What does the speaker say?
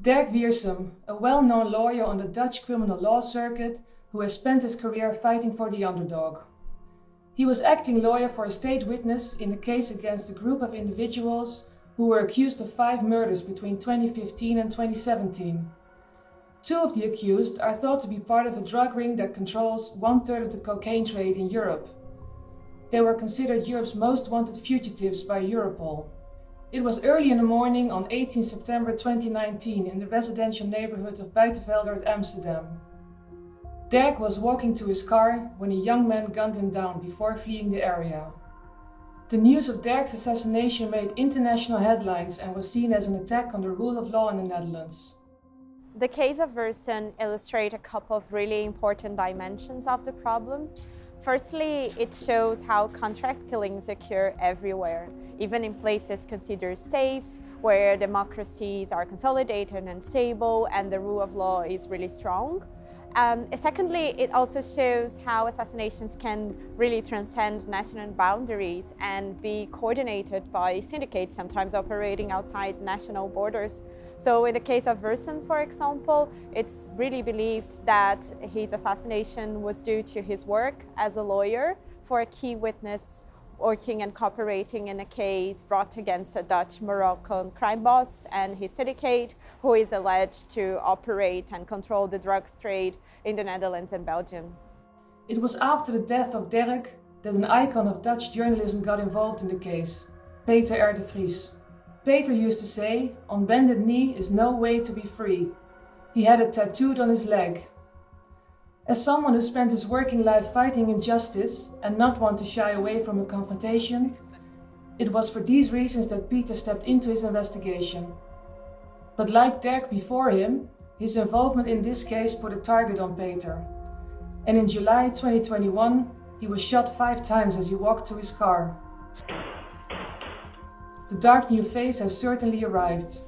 Derk Wiersum, a well-known lawyer on the Dutch criminal law circuit who has spent his career fighting for the underdog. He was acting lawyer for a state witness in a case against a group of individuals who were accused of five murders between 2015 and 2017. Two of the accused are thought to be part of a drug ring that controls one-third of the cocaine trade in Europe. They were considered Europe's most wanted fugitives by Europol. It was early in the morning on 18 September 2019 in the residential neighborhood of Buitenveldert Amsterdam. Derk was walking to his car when a young man gunned him down before fleeing the area. The news of Derk's assassination made international headlines and was seen as an attack on the rule of law in the Netherlands. The case of Wiersum illustrates a couple of really important dimensions of the problem. Firstly, it shows how contract killings occur everywhere, even in places considered safe, where democracies are consolidated and stable and the rule of law is really strong. Um, secondly, it also shows how assassinations can really transcend national boundaries and be coordinated by syndicates, sometimes operating outside national borders. So in the case of Wiersum, for example, it's really believed that his assassination was due to his work as a lawyer for a key witness working and cooperating in a case brought against a Dutch Moroccan crime boss and his syndicate, who is alleged to operate and control the drugs trade in the Netherlands and Belgium. It was after the death of Derek that an icon of Dutch journalism got involved in the case, Peter R. de Vries. Peter used to say, on bended knee is no way to be free. He had it tattooed on his leg, as someone who spent his working life fighting injustice and not want to shy away from a confrontation, it was for these reasons that Peter stepped into his investigation. But like Derk before him, his involvement in this case put a target on Peter. And in July 2021, he was shot five times as he walked to his car. The dark new phase has certainly arrived.